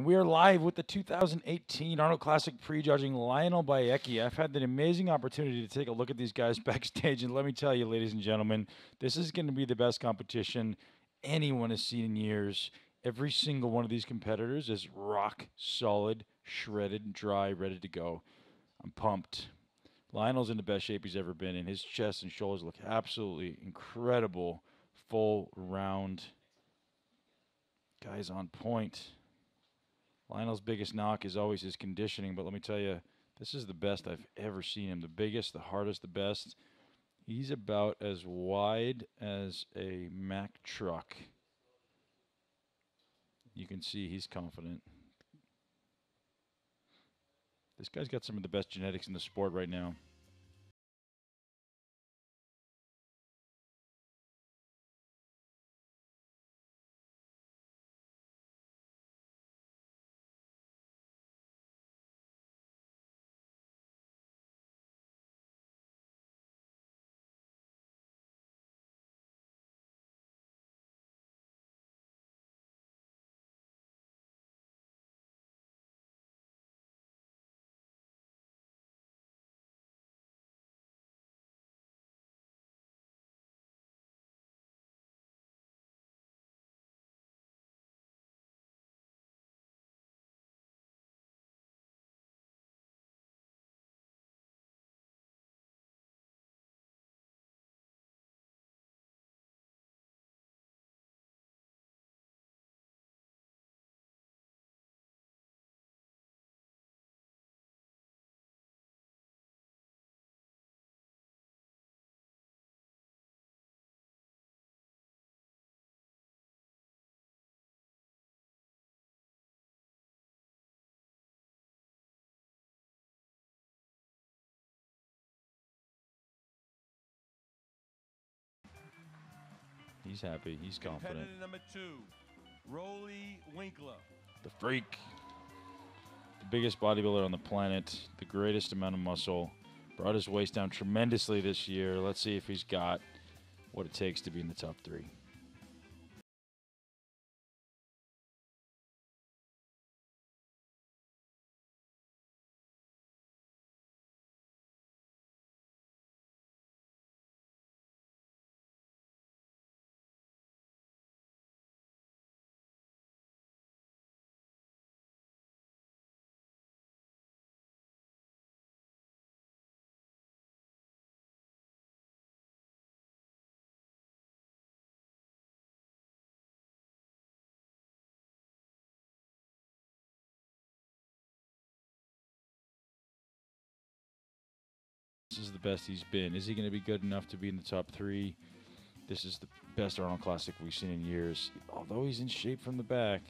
And we are live with the 2018 Arnold Classic prejudging Lionel Beyeke. I've had the amazing opportunity to take a look at these guys backstage, and let me tell you, ladies and gentlemen, this is going to be the best competition anyone has seen in years. Every single one of these competitors is rock solid, shredded, dry, ready to go. I'm pumped. Lionel's in the best shape he's ever been in. His chest and shoulders look absolutely incredible, full, round. Guy's on point. Lionel's biggest knock is always his conditioning, but let me tell you, this is the best I've ever seen him. The biggest, the hardest, the best. He's about as wide as a Mack truck. You can see he's confident. This guy's got some of the best genetics in the sport right now. He's happy. He's confident. Number two, Roelly Winklaar. The freak. The biggest bodybuilder on the planet. The greatest amount of muscle. Brought his waist down tremendously this year. Let's see if he's got what it takes to be in the top three. Is the best he's been. Is he going to be good enough to be in the top three? This is the best Arnold Classic we've seen in years. Although he's in shape from the back.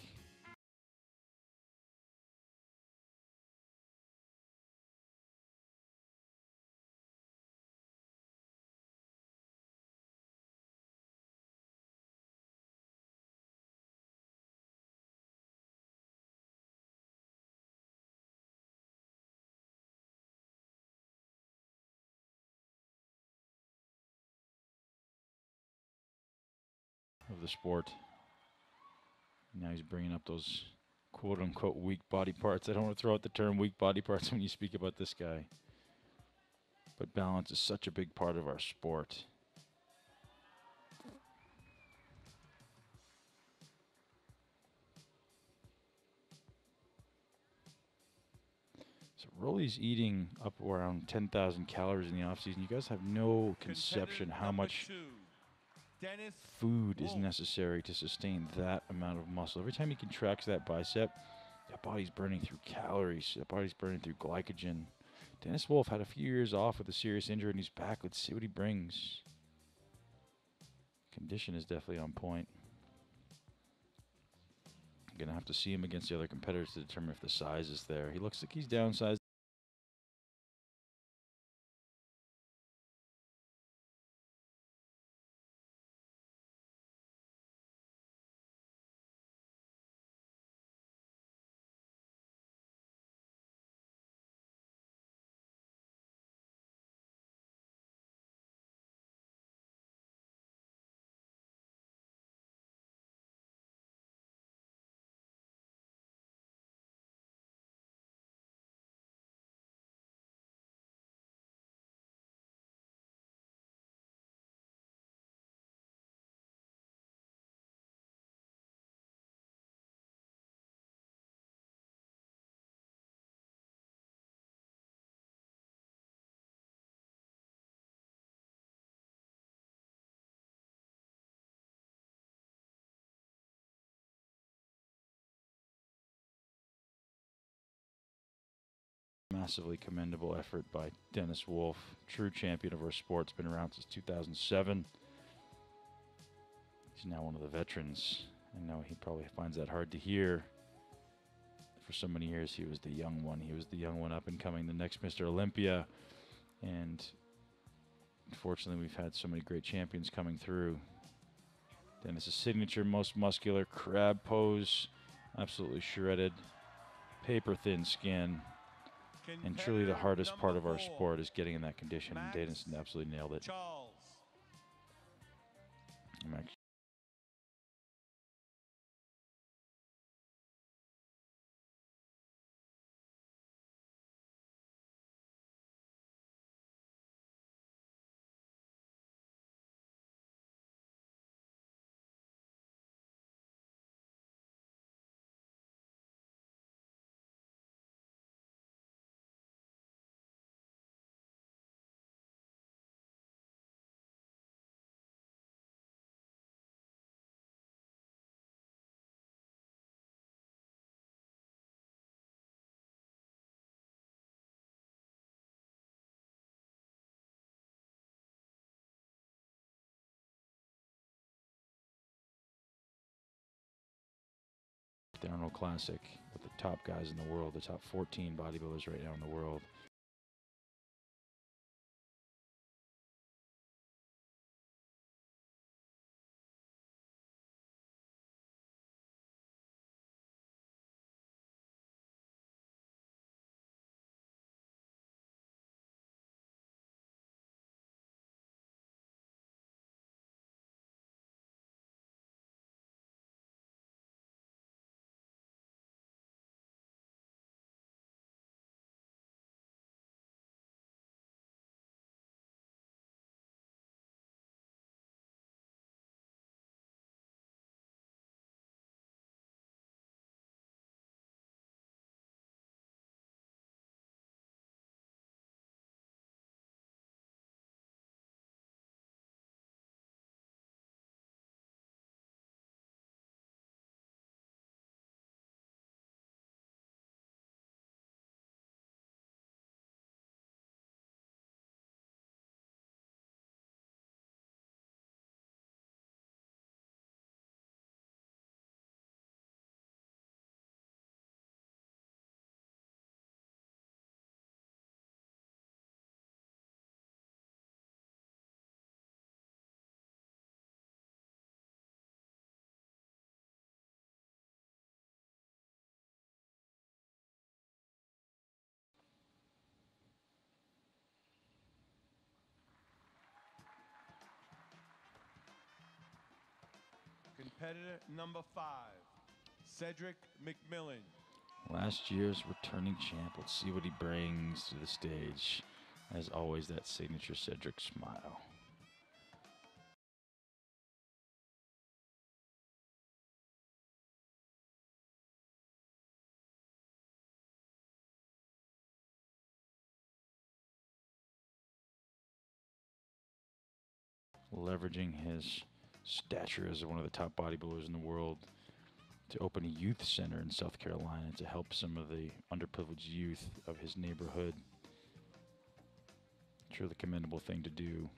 Sport. Now he's bringing up those quote unquote weak body parts. I don't want to throw out the term weak body parts when you speak about this guy. But balance is such a big part of our sport. So Roelly's eating up around 10,000 calories in the offseason. You guys have no conception how much two, food is necessary to sustain that amount of muscle. Every time he contracts that bicep, that body's burning through calories. That body's burning through glycogen. Dennis Wolf had a few years off with a serious injury and he's back. Let's see what he brings. Condition is definitely on point. Gonna have to see him against the other competitors to determine if the size is there. He looks like he's downsized. Massively commendable effort by Dennis Wolf, true champion of our sport. It's been around since 2007. He's now one of the veterans. I know he probably finds that hard to hear. For so many years, he was the young one. He was the young one up and coming, the next Mr. Olympia. And unfortunately, we've had so many great champions coming through. Dennis's signature, most muscular crab pose, absolutely shredded, paper thin skin. And truly, the hardest part of our sport is getting in that condition. And Max Dennis absolutely nailed it. Charles. The Arnold Classic with the top guys in the world, the top 14 bodybuilders right now in the world. Competitor number five, Cedric McMillan. Last year's returning champ. Let's see what he brings to the stage. As always, that signature Cedric smile. Leveraging his stature as one of the top bodybuilders in the world to open a youth center in South Carolina to help some of the underprivileged youth of his neighborhood. Truly commendable thing to do.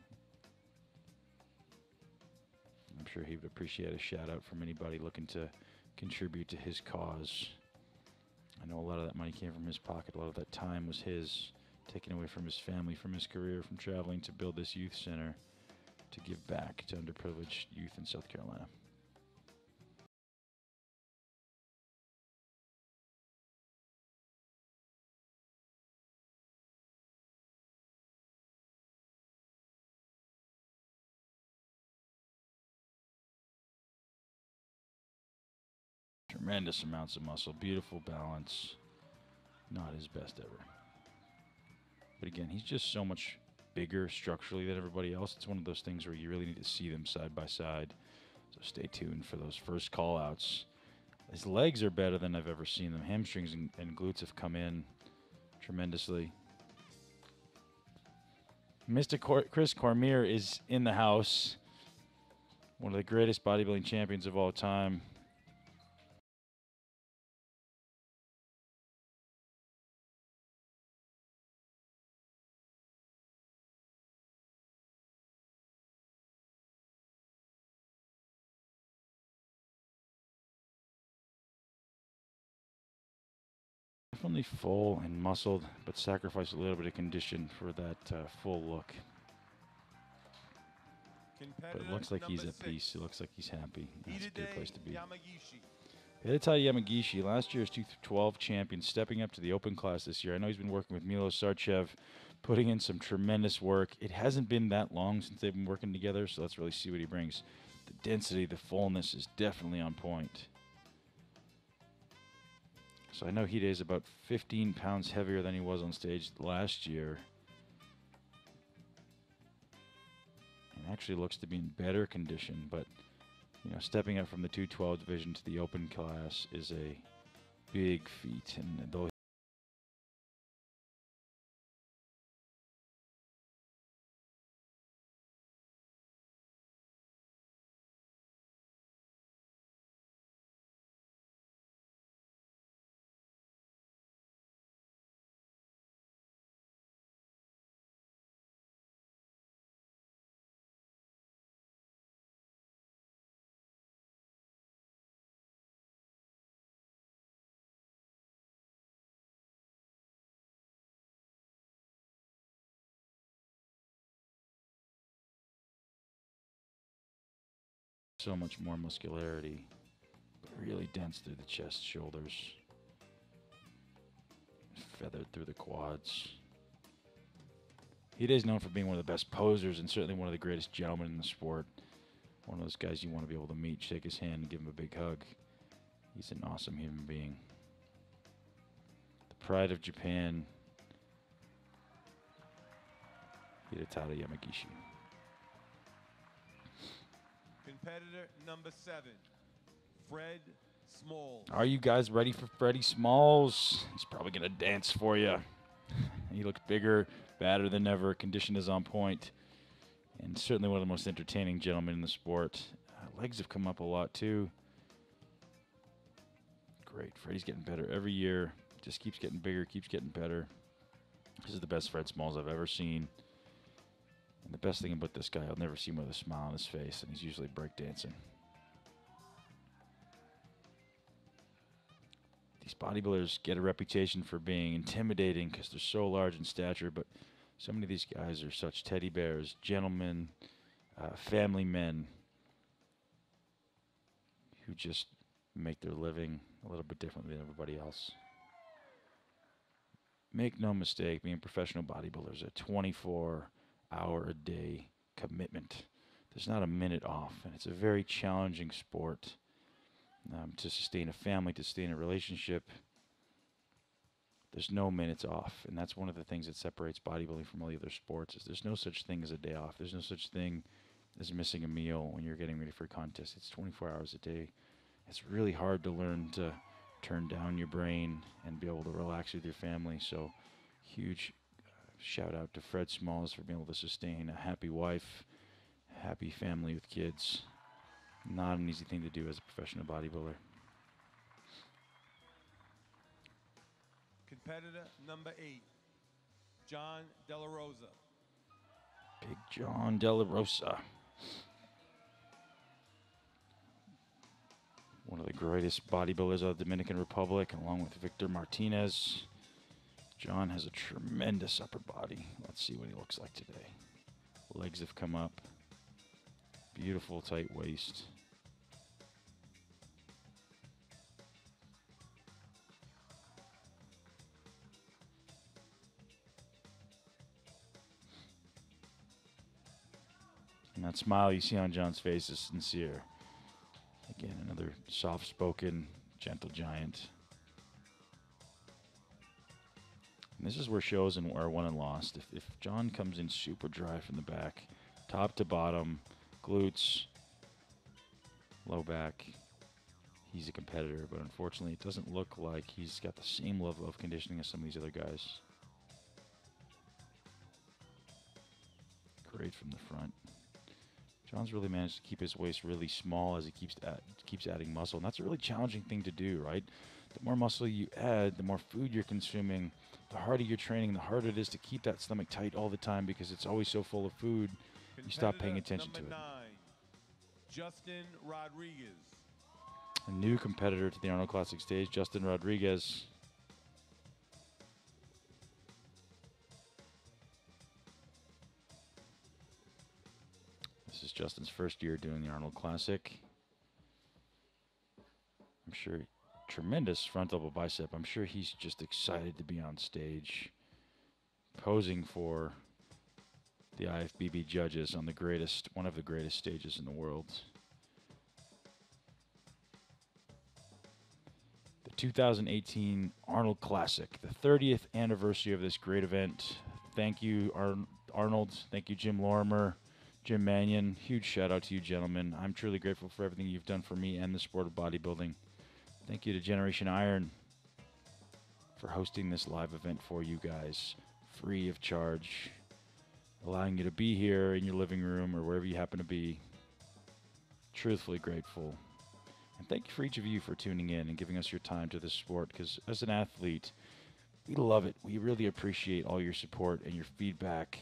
I'm sure he would appreciate a shout out from anybody looking to contribute to his cause. I know a lot of that money came from his pocket, a lot of that time was his, taken away from his family, from his career, from traveling to build this youth center to give back to underprivileged youth in South Carolina. Tremendous amounts of muscle, beautiful balance. Not his best ever. But again, he's just so much bigger structurally than everybody else. It's one of those things where you really need to see them side by side. So stay tuned for those first call outs. His legs are better than I've ever seen them. Hamstrings and, and glutes have come in tremendously. Mr. Cor- Chris Cormier is in the house. One of the greatest bodybuilding champions of all time. Definitely full and muscled, but sacrificed a little bit of condition for that uh, full look. But it looks like he's at peace. It looks like he's happy. That's a good place to be. Hidetada Yamagishi, last year's 212 champion, stepping up to the open class this year. I know he's been working with Milos Sarcev, putting in some tremendous work. It hasn't been that long since they've been working together, so let's really see what he brings. The density, the fullness is definitely on point. So I know Hide is about 15 pounds heavier than he was on stage last year. And actually looks to be in better condition, but you know, stepping up from the 212 division to the open class is a big feat. And though so much more muscularity, but really dense through the chest, shoulders, feathered through the quads. He is known for being one of the best posers and certainly one of the greatest gentlemen in the sport. One of those guys you want to be able to meet, shake his hand, and give him a big hug. He's an awesome human being. The pride of Japan, Hidetada Yamagishi. Competitor number seven, Fred Small. Are you guys ready for Freddie Smalls? He's probably going to dance for you. he looks bigger, badder than ever. Condition is on point, and certainly one of the most entertaining gentlemen in the sport. Uh, legs have come up a lot too. Great. Freddie's getting better every year. Just keeps getting bigger, keeps getting better. This is the best Fred Smalls I've ever seen. And the best thing about this guy, I'll never see him with a smile on his face, and he's usually breakdancing. These bodybuilders get a reputation for being intimidating because they're so large in stature, but so many of these guys are such teddy bears, gentlemen, uh, family men who just make their living a little bit differently than everybody else. Make no mistake, being professional bodybuilders at 24 hour a day commitment. There's not a minute off, and it's a very challenging sport um, to sustain a family, to sustain a relationship. There's no minutes off, and that's one of the things that separates bodybuilding from all the other sports. Is there's no such thing as a day off. There's no such thing as missing a meal when you're getting ready for a contest. It's 24 hours a day. It's really hard to learn to turn down your brain and be able to relax with your family. So, huge shout out to Fred Smalls for being able to sustain a happy wife, happy family with kids. Not an easy thing to do as a professional bodybuilder. Competitor number eight, John Delarosa. Big John De La Rosa. One of the greatest bodybuilders of the Dominican Republic, along with Victor Martinez. John has a tremendous upper body. Let's see what he looks like today. Legs have come up. Beautiful tight waist. And that smile you see on John's face is sincere. Again, another soft spoken, gentle giant. This is where shows and are won and lost. If, if John comes in super dry from the back, top to bottom, glutes, low back, he's a competitor. But unfortunately, it doesn't look like he's got the same level of conditioning as some of these other guys. Great from the front. John's really managed to keep his waist really small as he keeps add, keeps adding muscle, and that's a really challenging thing to do, right? The more muscle you add, the more food you're consuming, the harder you're training, the harder it is to keep that stomach tight all the time because it's always so full of food. You stop paying attention to it. Nine, Justin Rodriguez. A new competitor to the Arnold Classic stage, Justin Rodriguez. This is Justin's first year doing the Arnold Classic. I'm sure tremendous front double bicep. I'm sure he's just excited to be on stage posing for the IFBB judges on the greatest, one of the greatest stages in the world. The 2018 Arnold Classic, the 30th anniversary of this great event. Thank you, Ar- Arnold. Thank you, Jim Lorimer, Jim Manion. Huge shout out to you, gentlemen. I'm truly grateful for everything you've done for me and the sport of bodybuilding. Thank you to Generation Iron for hosting this live event for you guys, free of charge, allowing you to be here in your living room or wherever you happen to be. Truthfully grateful. And thank you for each of you for tuning in and giving us your time to this sport because as an athlete, we love it. We really appreciate all your support and your feedback.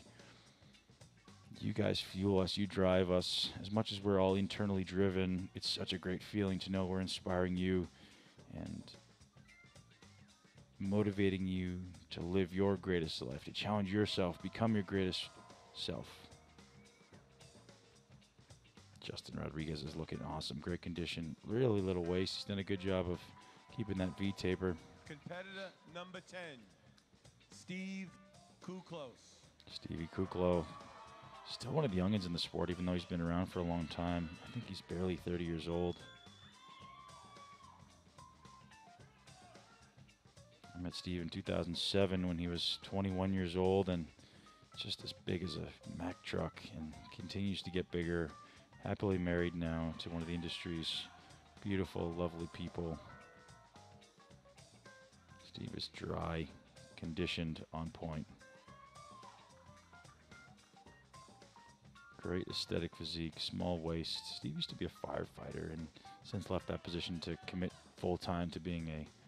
You guys fuel us, you drive us. As much as we're all internally driven, it's such a great feeling to know we're inspiring you and motivating you to live your greatest life, to challenge yourself, become your greatest self. Justin Rodriguez is looking awesome. Great condition. Really little waist. He's done a good job of keeping that V taper. Competitor number 10, Steve Kuklos. Stevie Kuclo. Still one of the youngins in the sport, even though he's been around for a long time. I think he's barely 30 years old. Met Steve in 2007 when he was 21 years old and just as big as a Mack truck and continues to get bigger. Happily married now to one of the industry's beautiful, lovely people. Steve is dry, conditioned, on point. Great aesthetic physique, small waist. Steve used to be a firefighter and since left that position to commit full time to being a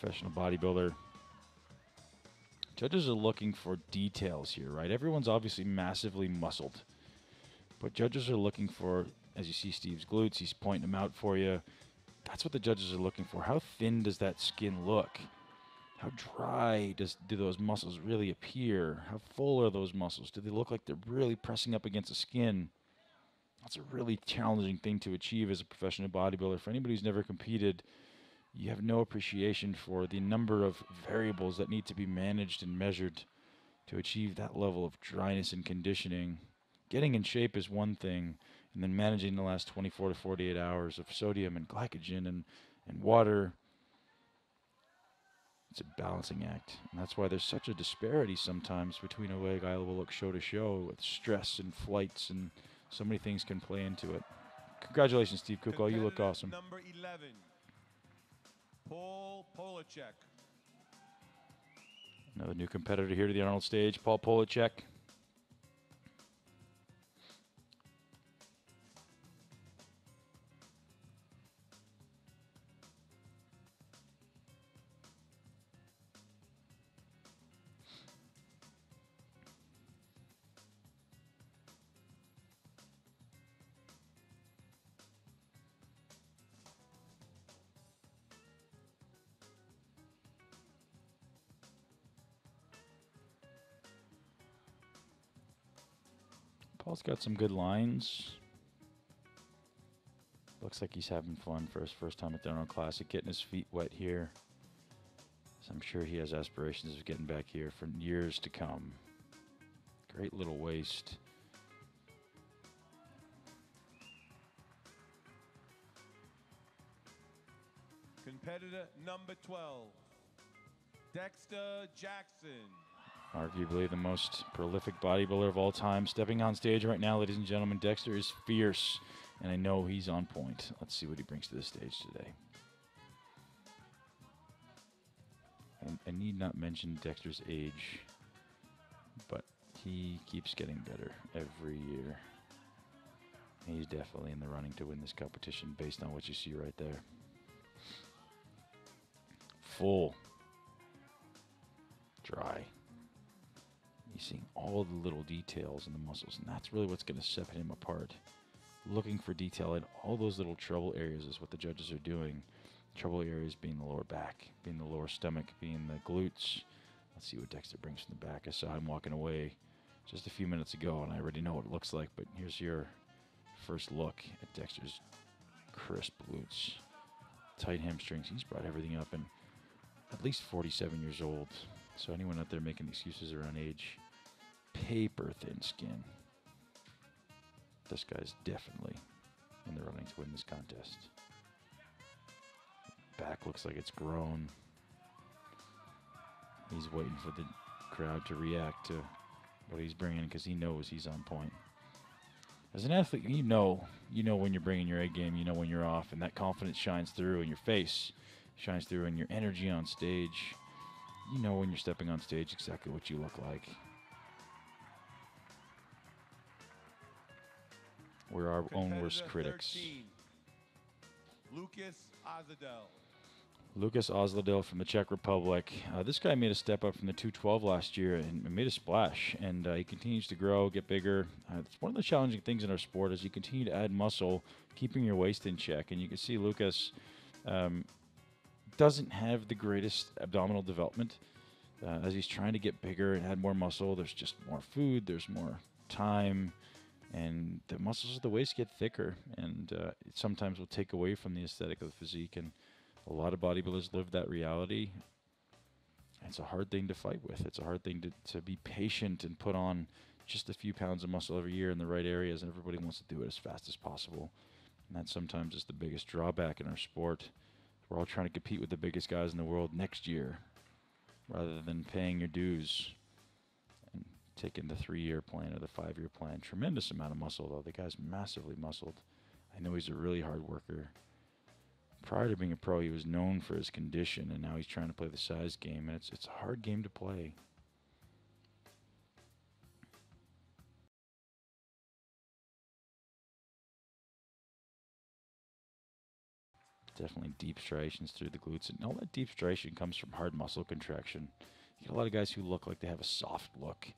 professional bodybuilder. Judges are looking for details here, right? Everyone's obviously massively muscled. But judges are looking for, as you see Steve's glutes, he's pointing them out for you. That's what the judges are looking for. How thin does that skin look? How dry does do those muscles really appear? How full are those muscles? Do they look like they're really pressing up against the skin? That's a really challenging thing to achieve as a professional bodybuilder. For anybody who's never competed, you have no appreciation for the number of variables that need to be managed and measured to achieve that level of dryness and conditioning. Getting in shape is one thing, and then managing the last 24 to 48 hours of sodium and glycogen and, and water. It's a balancing act. And that's why there's such a disparity sometimes between a guy will look show to show with stress and flights, and so many things can play into it. Congratulations, Steve Kuclo. You look awesome. Number 11, Paul Poloczek. Another new competitor here to the Arnold stage, Paul Poloczek. Paul's got some good lines. Looks like he's having fun for his first time at the Arnold Classic, getting his feet wet here. So I'm sure he has aspirations of getting back here for years to come. Great little waist. Competitor number 12, Dexter Jackson. Arguably the most prolific bodybuilder of all time. Stepping on stage right now, ladies and gentlemen, Dexter is fierce, and I know he's on point. Let's see what he brings to the stage today. I need not mention Dexter's age, but he keeps getting better every year. He's definitely in the running to win this competition based on what you see right there. Full. Dry. He's seeing all the little details in the muscles, and that's really what's going to set him apart. Looking for detail in all those little trouble areas is what the judges are doing. Trouble areas being the lower back, being the lower stomach, being the glutes. Let's see what Dexter brings from the back. I saw him walking away just a few minutes ago, and I already know what it looks like, but here's your first look at Dexter's crisp glutes, tight hamstrings. He's brought everything up and at least 47 years old. So anyone out there making excuses around age, paper thin skin. This guy's definitely in the running to win this contest. Back looks like it's grown. He's waiting for the crowd to react to what he's bringing because he knows he's on point. As an athlete, you know, you know when you're bringing your A game, you know when you're off, and that confidence shines through in your face, shines through in your energy on stage. You know when you're stepping on stage exactly what you look like. We're our own worst critics. 13, Lucas Osladil. Lucas Osladil from the Czech Republic. Uh, this guy made a step up from the 212 last year and made a splash, and uh, he continues to grow, get bigger. Uh, it's one of the challenging things in our sport as you continue to add muscle, keeping your waist in check. And you can see Lucas um, doesn't have the greatest abdominal development uh, as he's trying to get bigger and add more muscle. There's just more food, there's more time, and the muscles of the waist get thicker, and uh, it sometimes will take away from the aesthetic of the physique. And a lot of bodybuilders live that reality. It's a hard thing to fight with. It's a hard thing to, to be patient and put on just a few pounds of muscle every year in the right areas, and everybody wants to do it as fast as possible. And that sometimes is the biggest drawback in our sport. We're all trying to compete with the biggest guys in the world next year rather than paying your dues taking the three year plan or the five year plan. Tremendous amount of muscle, though. The guy's massively muscled. I know he's a really hard worker prior to being a pro, he was known for his condition, and now he's trying to play the size game, and it's it's a hard game to play. Definitely deep striations through the glutes, and all that deep striation comes from hard muscle contraction. You get a lot of guys who look like they have a soft look.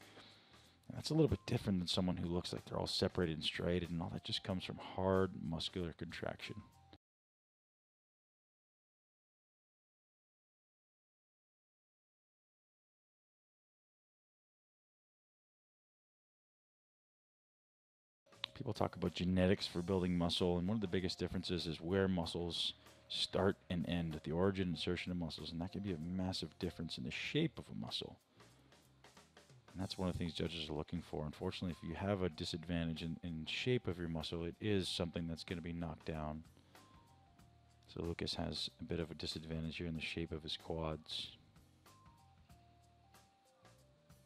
That's a little bit different than someone who looks like they're all separated and striated, and all that just comes from hard muscular contraction. people talk about genetics for building muscle, and one of the biggest differences is where muscles start and end, the origin insertion of muscles, and that can be a massive difference in the shape of a muscle. And that's one of the things judges are looking for. Unfortunately, if you have a disadvantage in, in shape of your muscle, it is something that's going to be knocked down. So Lucas has a bit of a disadvantage here in the shape of his quads.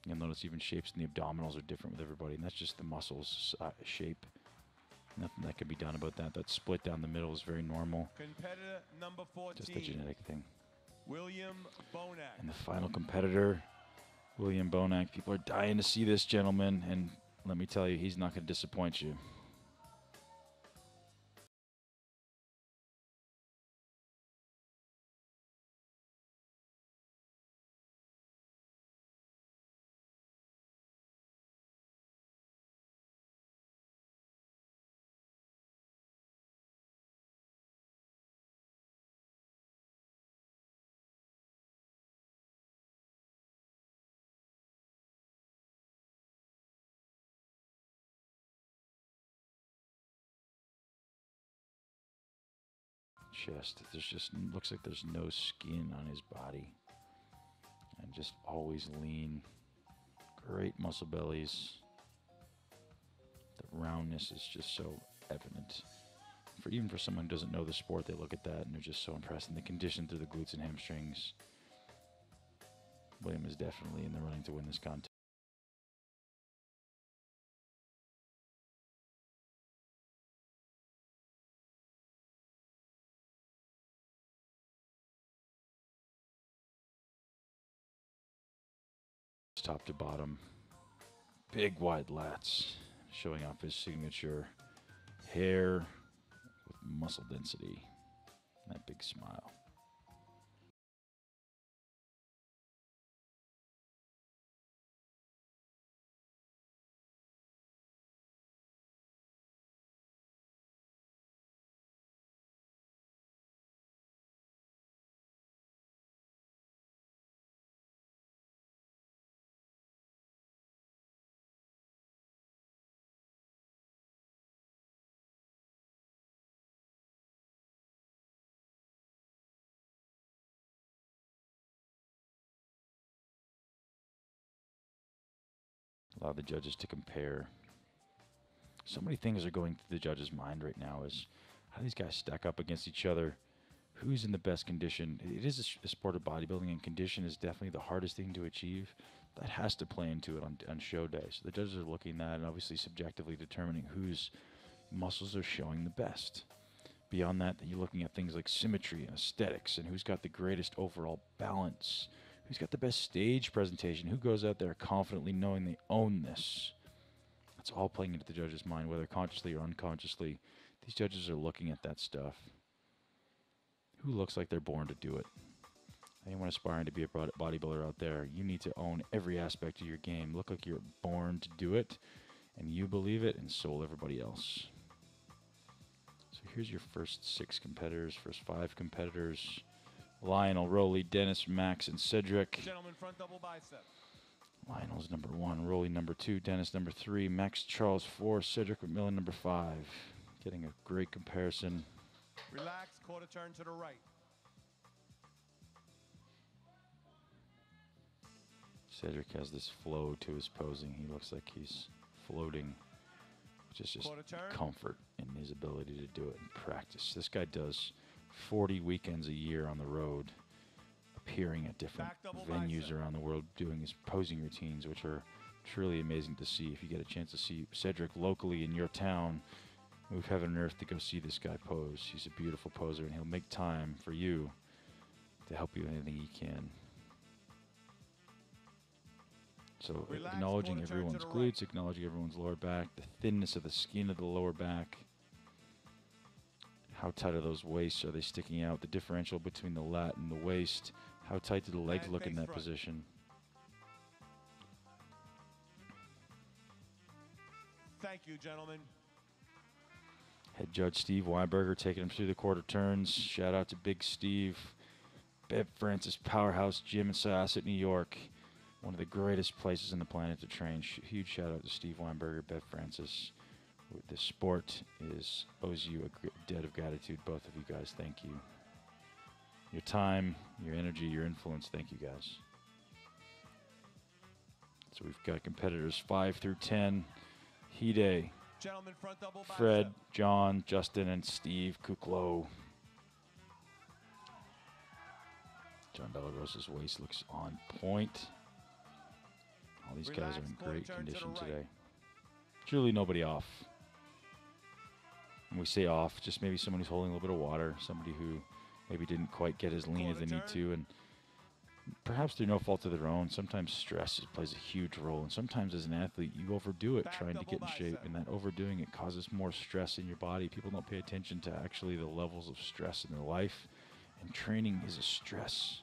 You'll notice even shapes in the abdominals are different with everybody, and that's just the muscles uh, shape. Nothing that can be done about that. That split down the middle is very normal. Competitor number 14, Just a genetic thing. William Bonac. And the final competitor, William Bonac. People are dying to see this gentleman, and let me tell you, he's not going to disappoint you. Chest. There's just looks like there's no skin on his body, and just always lean. Great muscle bellies. The roundness is just so evident. For even for someone who doesn't know the sport, they look at that and they're just so impressed. And the condition through the glutes and hamstrings. William is definitely in the running to win this contest. Top to bottom. Big wide lats, showing off his signature hair with muscle density. That big smile. Allow the judges to compare. So many things are going through the judge's mind right now. Is how these guys stack up against each other. Who's in the best condition? It is a, a sport of bodybuilding, and condition is definitely the hardest thing to achieve. That has to play into it on, on show day. So the judges are looking at that and obviously subjectively determining whose muscles are showing the best. Beyond that, you're looking at things like symmetry and aesthetics and who's got the greatest overall balance, who's got the best stage presentation, who goes out there confidently knowing they own this. That's all playing into the judge's mind, whether consciously or unconsciously. These judges are looking at that stuff. Who looks like they're born to do it? Anyone aspiring to be a bodybuilder out there, you need to own every aspect of your game. Look like you're born to do it, and you believe it, and so will everybody else. So here's your first six competitors, first five competitors. Lionel, Roelly, Dennis, Max, and Cedric. Gentlemen, front double bicep. Lionel's number one, Roelly number two, Dennis number three, Maxx Charles four, Cedric McMillan number five. Getting a great comparison. Relax, quarter turn to the right. Cedric has this flow to his posing. He looks like he's floating, which is just comfort in his ability to do it in practice. This guy does 40 weekends a year on the road, appearing at different venues bicep. around the world, doing his posing routines, which are truly amazing to see. If you get a chance to see Cedric locally in your town, move heaven and earth to go see this guy pose. He's a beautiful poser, and he'll make time for you to help you in anything he can. So Relax, acknowledging quarter turn to everyone's glutes, right. acknowledging everyone's lower back, the thinness of the skin of the lower back, how tight are those waists? Are they sticking out? The differential between the lat and the waist. How tight do the legs look in that front. position? Thank you, gentlemen. Head judge Steve Weinberger taking him through the quarter turns. Shout out to Big Steve. Bev Francis Powerhouse Gym in Syosset, New York. One of the greatest places on the planet to train. Sh- huge shout out to Steve Weinberger, Bev Francis. The sport is owes you a debt of gratitude. Both of you guys, thank you. Your time, your energy, your influence, thank you guys. So we've got competitors five through ten. Hide, Gentlemen, front double bicep. Fred, John, Justin, and Steve Kuclo. John Delarosa's waist looks on point. All these guys are in great to condition right. today. Truly nobody off. When we say off, just maybe someone who's holding a little bit of water, somebody who maybe didn't quite get as lean as they need to, and perhaps through no fault of their own. Sometimes stress is- plays a huge role, and sometimes as an athlete, you overdo it Back trying to get in shape, and that overdoing it causes more stress in your body. People don't pay attention to actually the levels of stress in their life, and training is a stress.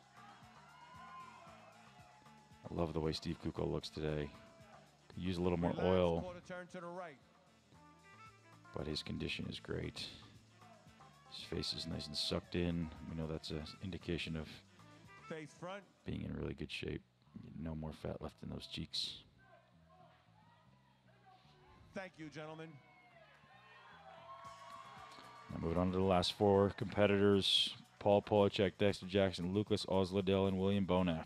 I love the way Steve Kuclo looks today. Could use a little more oil, but his condition is great. His face is nice and sucked in. We know that's an indication of Face front. being in really good shape. No more fat left in those cheeks. Thank you, gentlemen. Now moving on to the last four competitors Paul Poloczek, Dexter Jackson, Lucas Osladil, and William Bonac.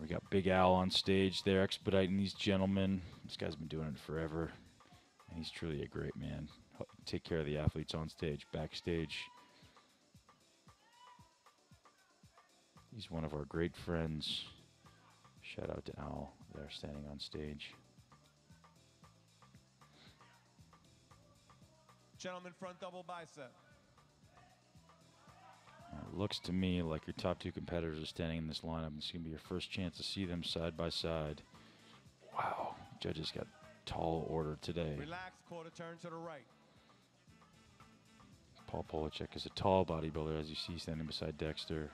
We got Big Al on stage there expediting these gentlemen. This guy's been doing it forever, and he's truly a great man. Take care of the athletes on stage, backstage. He's one of our great friends. Shout out to Al there standing on stage. Gentlemen, front double bicep. Uh, looks to me like your top two competitors are standing in this lineup. It's going to be your first chance to see them side by side. Wow, judges got tall order today. Relax, quarter turn to the right. Paul Poloczek is a tall bodybuilder, as you see standing beside Dexter.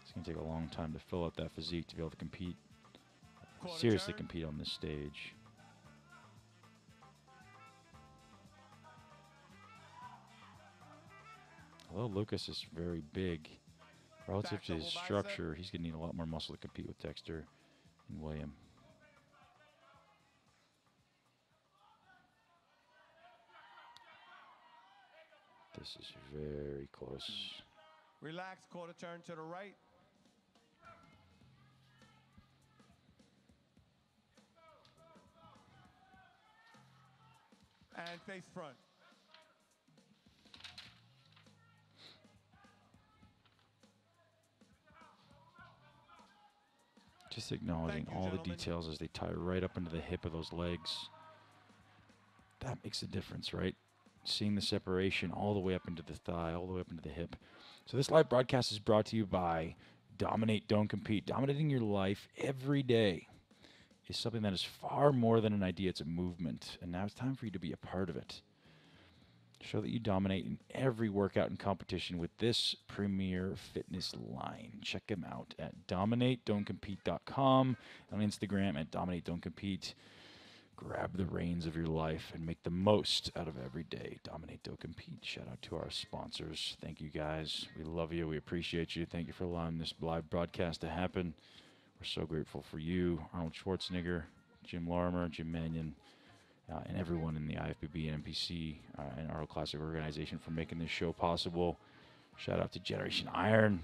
It's going to take a long time to fill up that physique to be able to compete, Quarter seriously turn. compete on this stage. although Lucas is very big, relative to his structure, he's going to need a lot more muscle to compete with Dexter and William. This is very close. Relax, quarter turn to the right. And face front. Just acknowledging you, all the details as they tie right up into the hip of those legs. That makes a difference, right? Seeing the separation all the way up into the thigh, all the way up into the hip. So this live broadcast is brought to you by Dominate, Don't Compete. Dominating your life every day is something that is far more than an idea, it's a movement. And now it's time for you to be a part of it. Show that you dominate in every workout and competition with this premier fitness line. Check them out at dominatedontcompete.com, on Instagram at dominatedontcompete. Grab the reins of your life and make the most out of every day. Dominate, don't compete. Shout out to our sponsors. Thank you guys. We love you. We appreciate you. Thank you for allowing this live broadcast to happen. We're so grateful for you, Arnold Schwarzenegger, Jim Lorimer, Jim Manion, uh, and everyone in the IFBB and NPC uh, and Arnold Classic organization for making this show possible. Shout out to Generation Iron,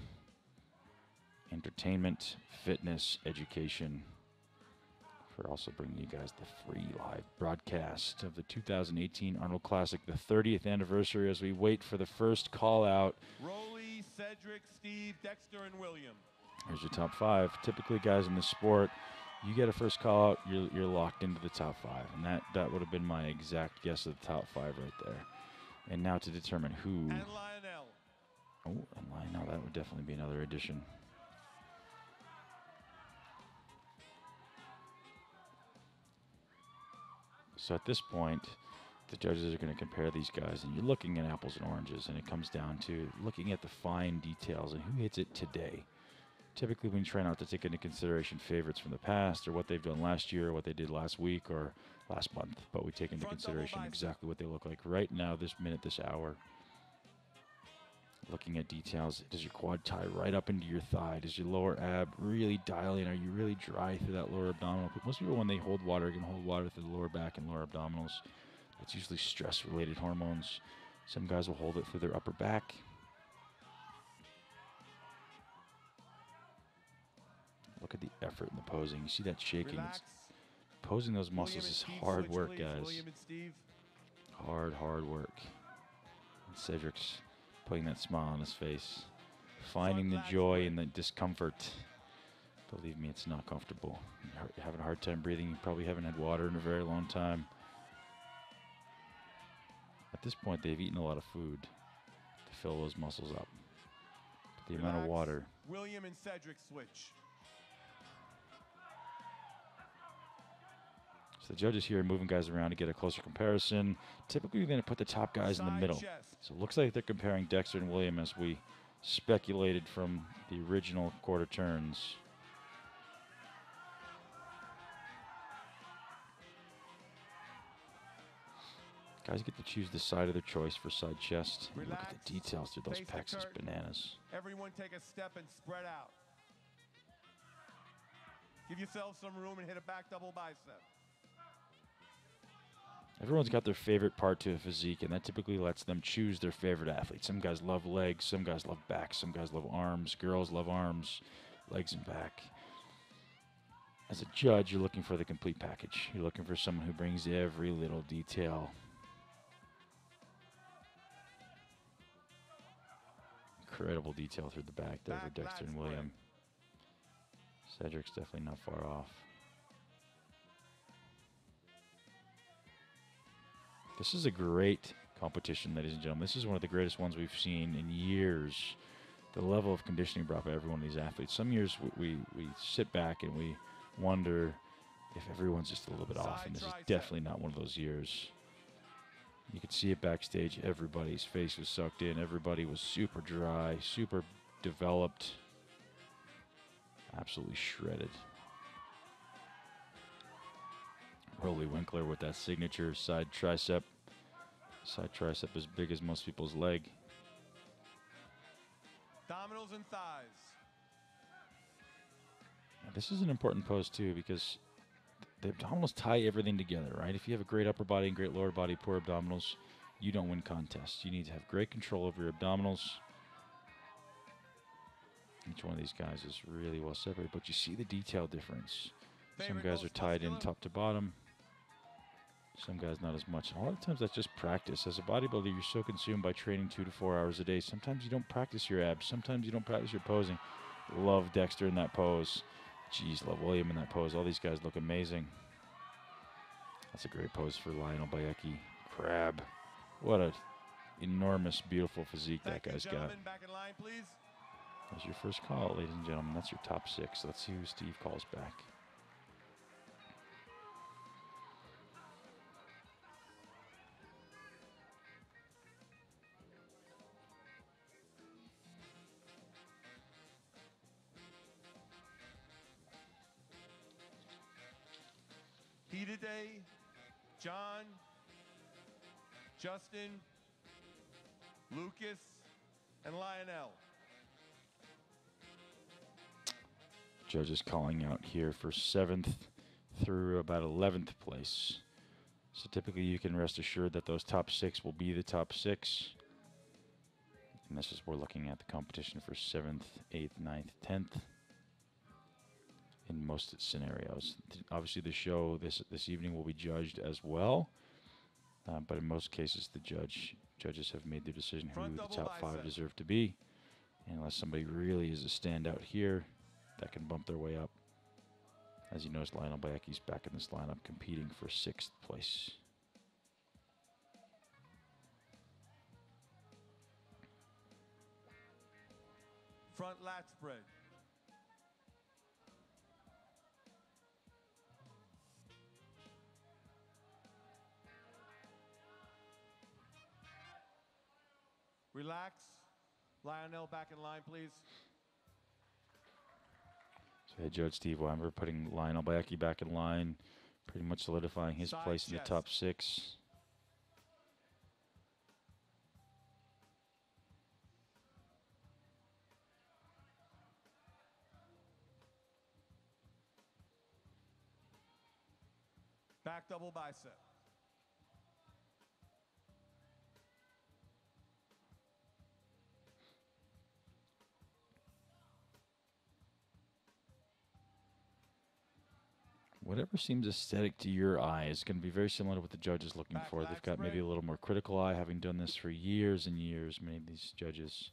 entertainment, fitness, education, for also bringing you guys the free live broadcast of the 2018 Arnold Classic, the 30th anniversary, as we wait for the first call out. Roelly, Cedric, Steve, Dexter, and William. Here's your top five. Typically, guys in the sport, you get a first call out, you're, you're locked into the top five. And that, that would have been my exact guess of the top five right there. And now to determine who. And Lionel. Oh, and Lionel, that would definitely be another addition. So at this point, the judges are going to compare these guys, and you're looking at apples and oranges, and it comes down to looking at the fine details and who hits it today. Typically, we try not to take into consideration favorites from the past or what they've done last year, or what they did last week or last month, but we take into Front consideration exactly what they look like right now, this minute, this hour. Looking at details, does your quad tie right up into your thigh? Does your lower ab really dial in? Are you really dry through that lower abdominal? But most people, when they hold water, can hold water through the lower back and lower abdominals. It's usually stress-related hormones. Some guys will hold it through their upper back. Look at the effort in the posing. You see that shaking? It's, posing those muscles is hard work, guys. Steve. Hard, hard work. And Cedric's putting that smile on his face, finding the joy in the discomfort. Believe me, it's not comfortable. You're having a hard time breathing. You probably haven't had water in a very long time. At this point, they've eaten a lot of food to fill those muscles up. But the amount of water. William and Cedric switch. So the judges here are moving guys around to get a closer comparison. Typically, you're going to put the top guys in the middle. So it looks like they're comparing Dexter and William as we speculated from the original quarter turns. Guys get to choose the side of their choice for side chest. And look at the details through those pecs, it's bananas. Everyone take a step and spread out. Give yourself some room and hit a back double bicep. Everyone's got their favorite part to a physique, and that typically lets them choose their favorite athlete. Some guys love legs, some guys love back, some guys love arms. Girls love arms, legs, and back. As a judge, you're looking for the complete package. You're looking for someone who brings every little detail. Incredible detail through the back there for Dexter and. William. Cedric's definitely not far off. This is a great competition, ladies and gentlemen. This is one of the greatest ones we've seen in years. The level of conditioning brought by every one of these athletes. Some years we, we, we sit back and we wonder if everyone's just a little bit off, and this is definitely not one of those years. You could see it backstage. Everybody's face was sucked in. Everybody was super dry, super developed, absolutely shredded. Roelly Winklaar with that signature side tricep. Side tricep as big as most people's leg. Dominoes and thighs. Now, this is an important pose too because the abdominals tie everything together, right? If you have a great upper body and great lower body, poor abdominals, you don't win contests. You need to have great control over your abdominals. Each one of these guys is really well separated, but you see the detail difference. Some guys are tied in top to bottom. Some guys not as much. A lot of times that's just practice. As a bodybuilder, you're so consumed by training two to four hours a day. Sometimes you don't practice your abs. Sometimes you don't practice your posing. Love Dexter in that pose. Jeez, love William in that pose. All these guys look amazing. That's a great pose for Lionel Beyeke. Crab. What a enormous, beautiful physique that guy's got. Line. That's your first call, ladies and gentlemen. That's your top six. Let's see who Steve calls back. John, Justin, Lucas, and Lionel. Judges calling out here for seventh through about 11th place. So typically you can rest assured that those top six will be the top six. And this is we're looking at the competition for seventh, eighth, ninth, tenth. In most scenarios, obviously the show this this evening will be judged as well, uh, but in most cases the judge judges have made their decision who the top five deserve to be, and unless somebody really is a standout here, that can bump their way up. As you notice, Lionel Beyeke's back in this lineup competing for sixth place. Front lat spread. Relax. Lionel back in line, please. So head judge Steve Weimer putting Lionel Beyeke back in line, pretty much solidifying his Side place in the top six. Back double bicep. Whatever seems aesthetic to your eye is going to be very similar to what the judge is looking Back for. They've got maybe a little more critical eye, having done this for years and years, many of these judges.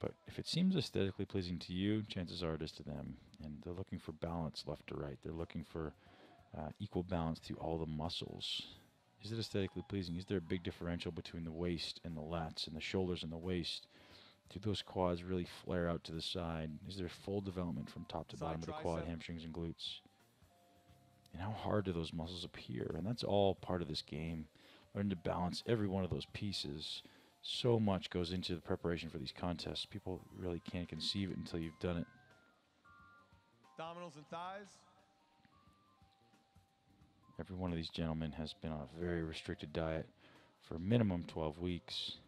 But if it seems aesthetically pleasing to you, chances are it is to them. And they're looking for balance left to right. They're looking for uh, equal balance through all the muscles. Is it aesthetically pleasing? Is there a big differential between the waist and the lats and the shoulders and the waist? Do those quads really flare out to the side? Is there full development from top to Side bottom of the quad, hamstrings, and glutes? And how hard do those muscles appear? And that's all part of this game. Learn to balance every one of those pieces. So much goes into the preparation for these contests. People really can't conceive it until you've done it. Abdominals and thighs. Every one of these gentlemen has been on a very restricted diet for minimum 12 weeks.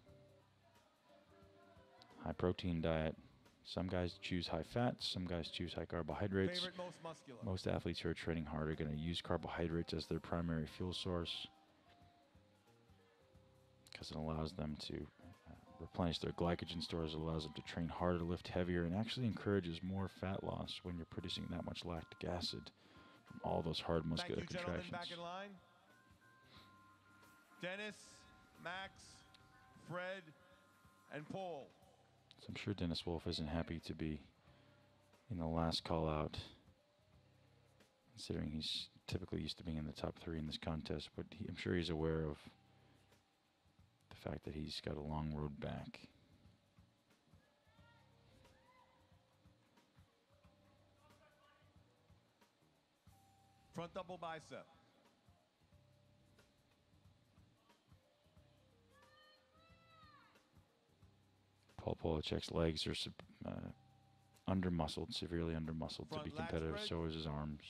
High protein diet. Some guys choose high fats, some guys choose high carbohydrates. Favorite most. Most athletes who are training hard are going to use carbohydrates as their primary fuel source because it allows them to uh, replenish their glycogen stores, it allows them to train harder, lift heavier, and actually encourages more fat loss when you're producing that much lactic acid from all those hard muscular you, contractions. Back in line. Dennis, Max, Fred, and Paul. So I'm sure Dennis Wolf isn't happy to be in the last call out, considering he's typically used to being in the top three in this contest. But he, I'm sure he's aware of the fact that he's got a long road back. Front double bicep. Paul Poloczek's legs are uh, undermuscled, severely undermuscled to be competitive. So is his arms.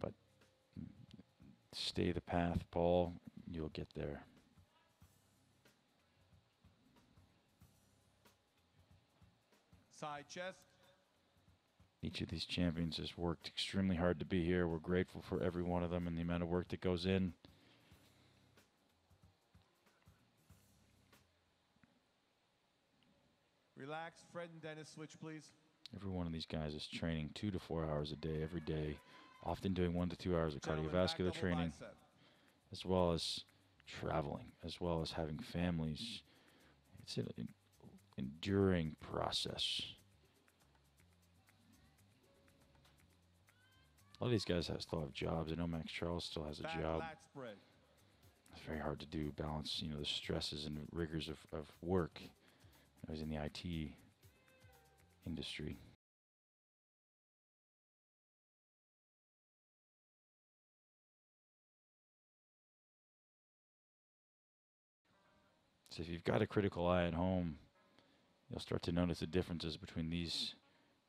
But mm, stay the path, Paul. You'll get there. Side chest. Each of these champions has worked extremely hard to be here. We're grateful for every one of them and the amount of work that goes in. Relax. Fred and Dennis, switch, please. Every one of these guys is training two to four hours a day, every day, often doing one to two hours of Gentlemen, cardiovascular training. bicep. as well as traveling, as well as having families. It's an enduring process. A lot of these guys have, still have jobs. I know Maxx Charles still has a Back job. It's very hard to do. Balance, you know, the stresses and rigors of, of work. I was in the IT industry. So if you've got a critical eye at home, you'll start to notice the differences between these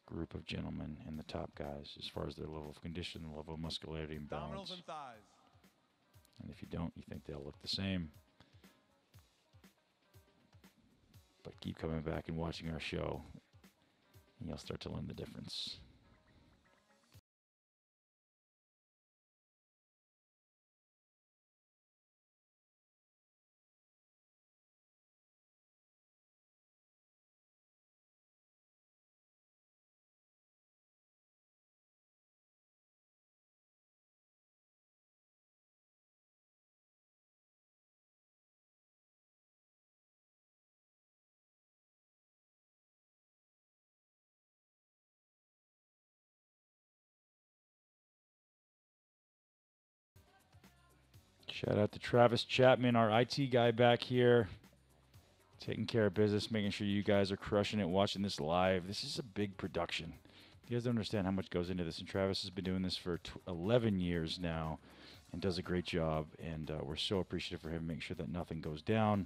group of gentlemen and the top guys as far as their level of condition, level of muscularity and balance. And. And if you don't, you think they'll look the same. Keep coming back and watching our show, and you'll start to learn the difference. Shout out to Travis Chapman, our IT guy back here, taking care of business, making sure you guys are crushing it, watching this live. This is a big production. You guys don't understand how much goes into this. And Travis has been doing this for tw- 11 years now and does a great job. And uh, we're so appreciative for him, making sure that nothing goes down.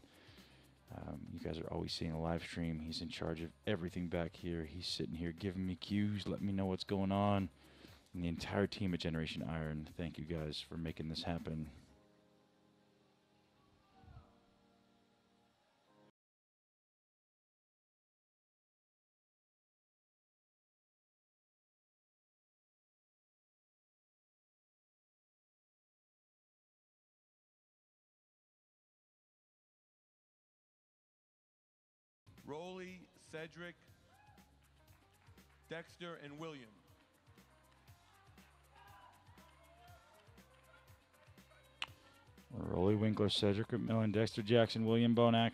Um, you guys are always seeing a live stream. He's in charge of everything back here. He's sitting here giving me cues, letting me know what's going on. And the entire team at Generation Iron, thank you guys for making this happen. Roelly, Cedric, Dexter, and William. Roelly Winklaar, Cedric McMillan, Dexter Jackson, William Bonac.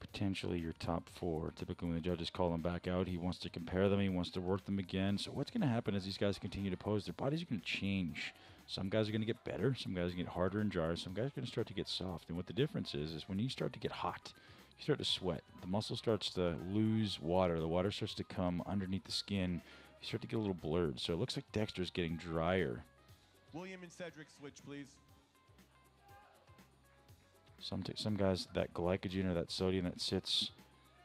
Potentially your top four. Typically, when the judges call them back out, he wants to compare them. He wants to work them again. So, what's going to happen as these guys continue to pose? Their bodies are going to change. Some guys are going to get better. Some guys are going to get harder and drier. Some guys are going to start to get soft. And what the difference is, is when you start to get hot, you start to sweat. The muscle starts to lose water. The water starts to come underneath the skin. You start to get a little blurred. So, it looks like Dexter's getting drier. William and Cedric switch, please. Some some guys that glycogen or that sodium that sits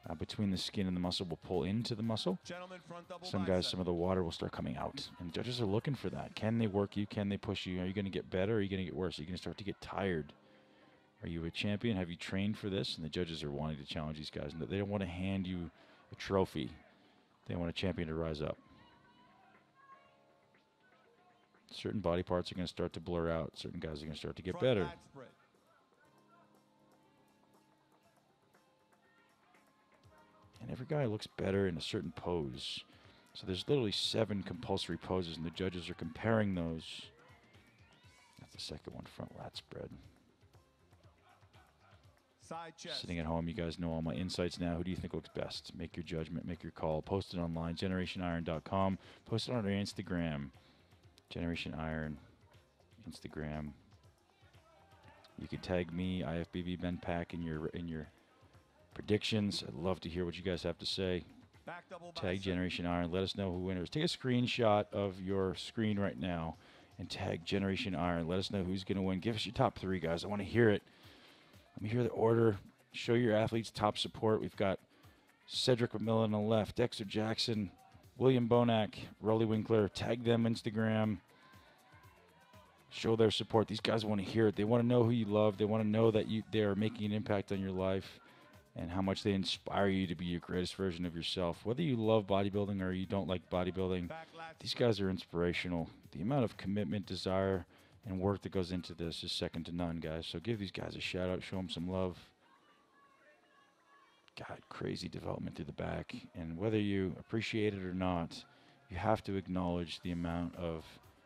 uh, between the skin and the muscle will pull into the muscle. Gentlemen, front double Some guys, bicep. some of the water will start coming out, and judges are looking for that. Can they work you? Can they push you? Are you going to get better? Or are you going to get worse? Are you going to start to get tired? Are you a champion? Have you trained for this? And the judges are wanting to challenge these guys, and they don't want to hand you a trophy. They want a champion to rise up. Certain body parts are going to start to blur out. Certain guys are going to start to get Front better. and every guy looks better in a certain pose. So there's literally seven compulsory poses, and the judges are comparing those. That's the second one, front lat spread. Side chest. Sitting at home, you guys know all my insights now. Who do you think looks best? Make your judgment, make your call. Post it online, generationiron.com. Post it on our Instagram, Generation Iron, Instagram. You can tag me, IFBB Ben Pack, in your in your predictions. I'd love to hear what you guys have to say. Tag. Generation Iron. Let us know who winners. Take a screenshot of your screen right now and tag Generation Iron. Let us know who's going to win. Give us your top three, guys. I want to hear it. Me hear the order. Show your athletes top support. We've got Cedric McMillan on the left, Dexter Jackson, William Bonac, Roelly Winklaar. Tag them Instagram. Show their support. These guys want to hear it. They want to know who you love. They want to know that you they are making an impact on your life and how much they inspire you to be your greatest version of yourself. Whether you love bodybuilding or you don't like bodybuilding, these guys are inspirational. The amount of commitment, desire, and work that goes into this is second to none, guys. So give these guys a shout out, show them some love. God, crazy development through the back. And whether you appreciate it or not, you have to acknowledge the amount of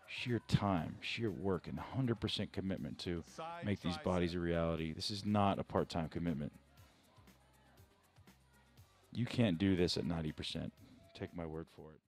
sheer time, sheer work, and 100% commitment to Side make these tricep. bodies a reality. This is not a part time commitment. You can't do this at 90%. Take my word for it.